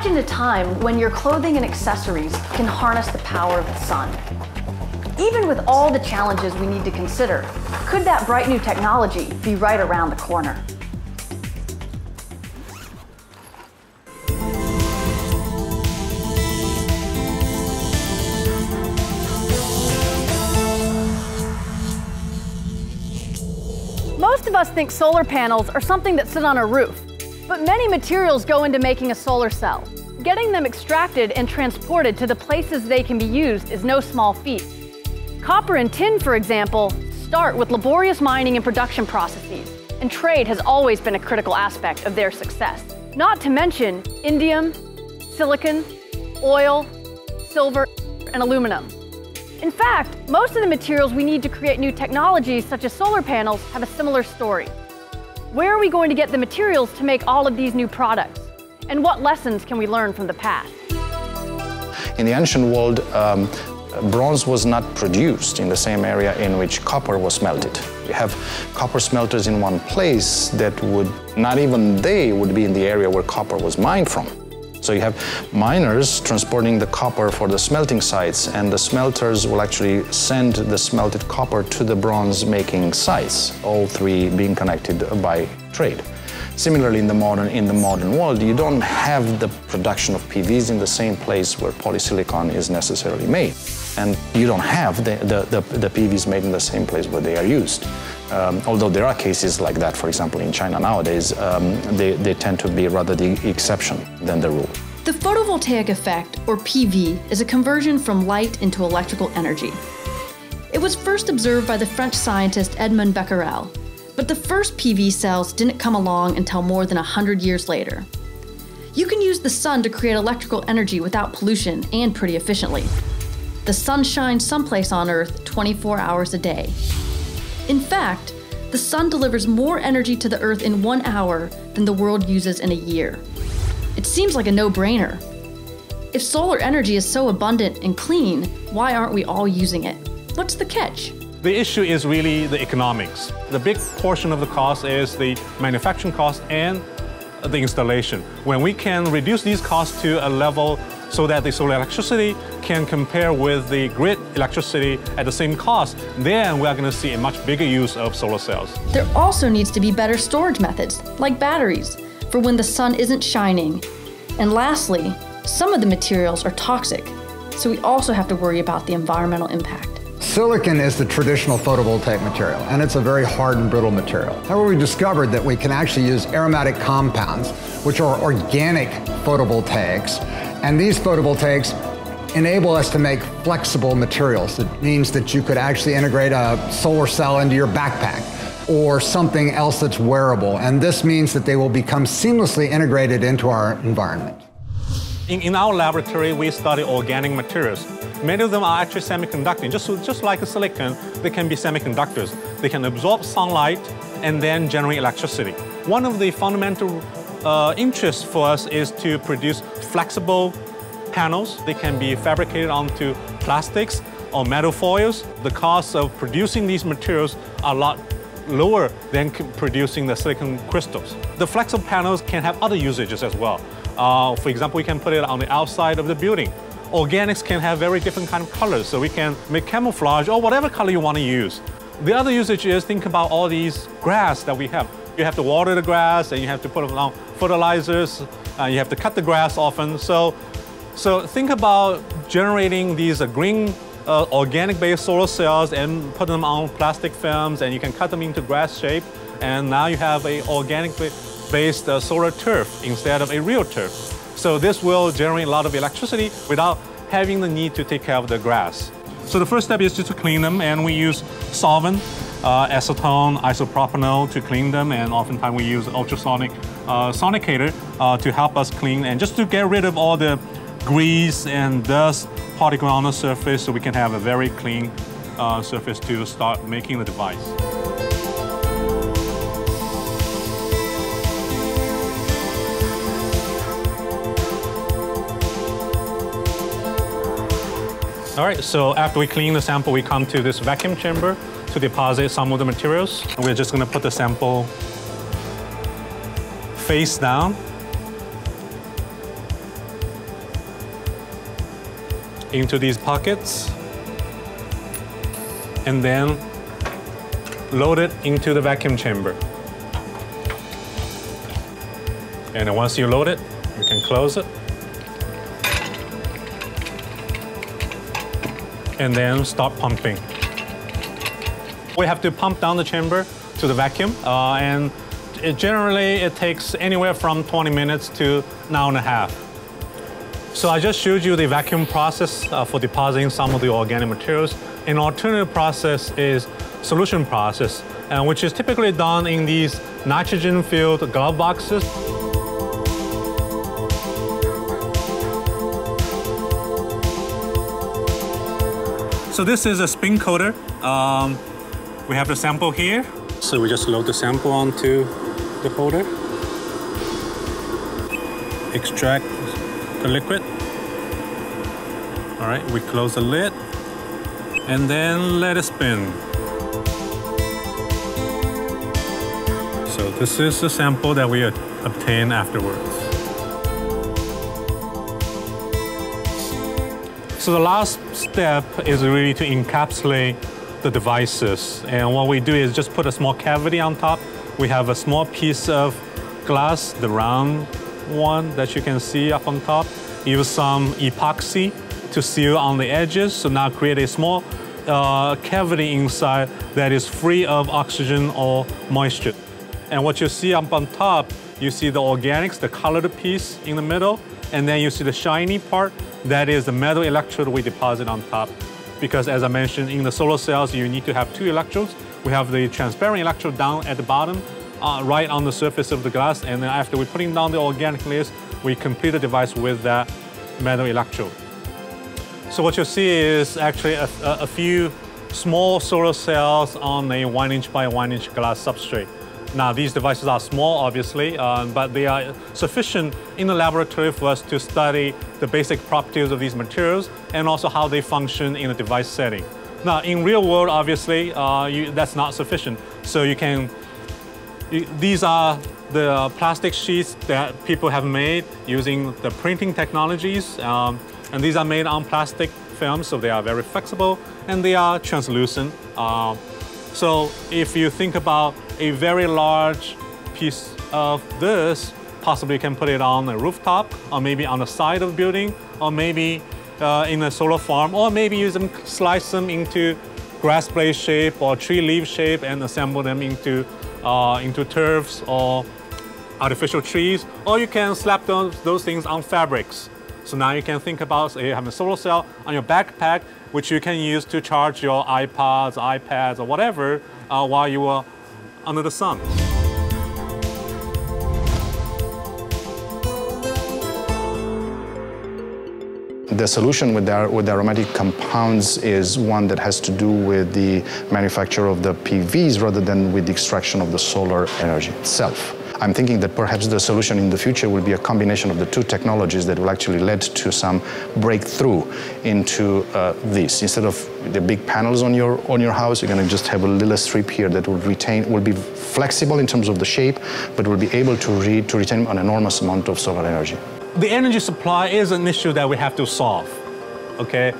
Imagine a time when your clothing and accessories can harness the power of the sun. Even with all the challenges we need to consider, could that bright new technology be right around the corner? Most of us think solar panels are something that sit on a roof, many materials go into making a solar cell. Getting them extracted and transported to the places they can be used is no small feat. Copper and tin, for example, start with laborious mining and production processes, and trade has always been a critical aspect of their success. Not to mention indium, silicon, oil, silver, and aluminum. In fact, most of the materials we need to create new technologies, such as solar panels, have a similar story. Where are we going to get the materials to make all of these new products? And what lessons can we learn from the past? In the ancient world, um, bronze was not produced in the same area in which copper was melted. You have copper smelters in one place that would, not even they would be in the area where copper was mined from. So you have miners transporting the copper for the smelting sites, and the smelters will actually send the smelted copper to the bronze making sites, all three being connected by trade. Similarly, in the modern in the modern world, you don't have the production of PVs in the same place where polysilicon is necessarily made, and you don't have the, the, the, the PVs made in the same place where they are used. Um, although there are cases like that, for example, in China nowadays, um, they, they tend to be rather the exception than the rule. The photovoltaic effect, or PV, is a conversion from light into electrical energy. It was first observed by the French scientist Edmond Becquerel, but the first PV cells didn't come along until more than 100 years later. You can use the sun to create electrical energy without pollution and pretty efficiently. The sun shines someplace on Earth 24 hours a day. In fact, the sun delivers more energy to the Earth in one hour than the world uses in a year. It seems like a no brainer. If solar energy is so abundant and clean, why aren't we all using it? What's the catch? The issue is really the economics. The big portion of the cost is the manufacturing cost and the installation. When we can reduce these costs to a level so that the solar electricity can compare with the grid electricity at the same cost, then we are going to see a much bigger use of solar cells. There also needs to be better storage methods, like batteries, for when the sun isn't shining. And lastly, some of the materials are toxic, so we also have to worry about the environmental impact. Silicon is the traditional photovoltaic material, and it's a very hard and brittle material. However, we discovered that we can actually use aromatic compounds, which are organic photovoltaics, and these photovoltaics enable us to make flexible materials. It means that you could actually integrate a solar cell into your backpack or something else that's wearable. And this means that they will become seamlessly integrated into our environment. In, in our laboratory, we study organic materials. Many of them are actually semiconducting. Just, just like a silicon, they can be semiconductors. They can absorb sunlight and then generate electricity. One of the fundamental uh, interests for us is to produce flexible panels. They can be fabricated onto plastics or metal foils. The cost of producing these materials are a lot lower than producing the silicon crystals. The flexible panels can have other usages as well. Uh, for example, we can put it on the outside of the building organics can have very different kind of colors, so we can make camouflage or whatever color you want to use. The other usage is think about all these grass that we have. You have to water the grass and you have to put on fertilizers, uh, you have to cut the grass often. So, so think about generating these uh, green uh, organic-based solar cells and put them on plastic films and you can cut them into grass shape and now you have a organic-based uh, solar turf instead of a real turf. So this will generate a lot of electricity without having the need to take care of the grass. So the first step is just to clean them, and we use solvent, uh, acetone, isopropanol to clean them, and oftentimes we use ultrasonic uh, sonicator uh, to help us clean and just to get rid of all the grease and dust particle on the surface so we can have a very clean uh, surface to start making the device. All right, so after we clean the sample, we come to this vacuum chamber to deposit some of the materials. We're just gonna put the sample face down. into these pockets and then load it into the vacuum chamber. And once you load it, you can close it. And then start pumping. We have to pump down the chamber to the vacuum, uh, and it generally it takes anywhere from 20 minutes to an hour and a half. So I just showed you the vacuum process uh, for depositing some of the organic materials. An alternative process is solution process, uh, which is typically done in these nitrogen-filled glove boxes. So this is a spin coater. Um, we have the sample here. So we just load the sample onto the holder. Extract the liquid. All right, we close the lid and then let it spin. So this is the sample that we obtain afterwards. So the last step is really to encapsulate the devices. And what we do is just put a small cavity on top. We have a small piece of glass, the round one that you can see up on top. Use some epoxy to seal on the edges. So now create a small uh, cavity inside that is free of oxygen or moisture. And what you see up on top, you see the organics, the colored piece in the middle, and then you see the shiny part, that is the metal electrode we deposit on top. Because as I mentioned, in the solar cells, you need to have two electrodes. We have the transparent electrode down at the bottom, uh, right on the surface of the glass, and then after we're putting down the organic layers, we complete the device with that metal electrode. So what you'll see is actually a, a, a few small solar cells on a one inch by one inch glass substrate. Now, these devices are small, obviously, uh, but they are sufficient in the laboratory for us to study the basic properties of these materials and also how they function in a device setting. Now, in real world, obviously, uh, you, that's not sufficient. So you can, you, these are the plastic sheets that people have made using the printing technologies. Um, and these are made on plastic films, so they are very flexible and they are translucent. Uh, so if you think about a very large piece of this, possibly you can put it on a rooftop, or maybe on the side of the building, or maybe uh, in a solar farm, or maybe you them, slice them into grass blade shape or tree leaf shape and assemble them into, uh, into turfs or artificial trees, or you can slap those, those things on fabrics. So now you can think about say, have a solar cell on your backpack, which you can use to charge your iPods, iPads, or whatever uh, while you are under the sun. The solution with the, with the aromatic compounds is one that has to do with the manufacture of the PVs rather than with the extraction of the solar energy itself. I'm thinking that perhaps the solution in the future will be a combination of the two technologies that will actually lead to some breakthrough into uh, this. Instead of the big panels on your on your house, you're going to just have a little strip here that will retain, will be flexible in terms of the shape, but will be able to, re, to retain an enormous amount of solar energy. The energy supply is an issue that we have to solve. Okay,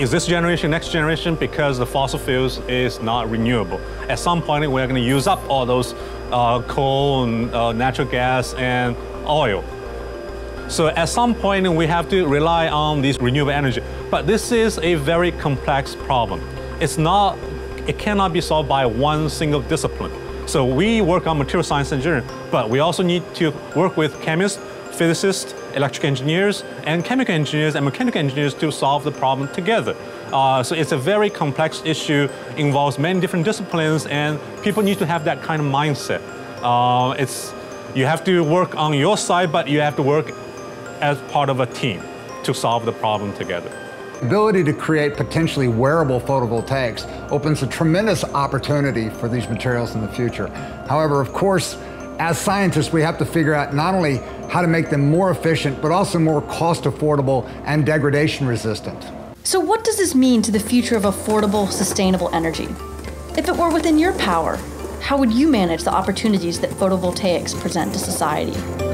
is this generation, next generation, because the fossil fuels is not renewable. At some point, we're going to use up all those uh, coal and uh, natural gas and oil. So at some point, we have to rely on this renewable energy. But this is a very complex problem. It's not, it cannot be solved by one single discipline. So we work on material science engineering, but we also need to work with chemists, physicists, electrical engineers, and chemical engineers and mechanical engineers to solve the problem together. Uh, so it's a very complex issue, involves many different disciplines, and people need to have that kind of mindset. Uh, it's, you have to work on your side, but you have to work as part of a team to solve the problem together. The ability to create potentially wearable photovoltaics opens a tremendous opportunity for these materials in the future. However, of course, as scientists, we have to figure out not only how to make them more efficient, but also more cost affordable and degradation resistant. So, what does this mean to the future of affordable, sustainable energy? If it were within your power, how would you manage the opportunities that photovoltaics present to society?